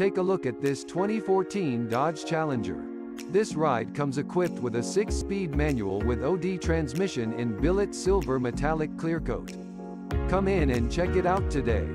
Take a look at this 2014 Dodge Challenger. This ride comes equipped with a 6-speed manual with OD transmission in billet silver metallic clearcoat. Come in and check it out today.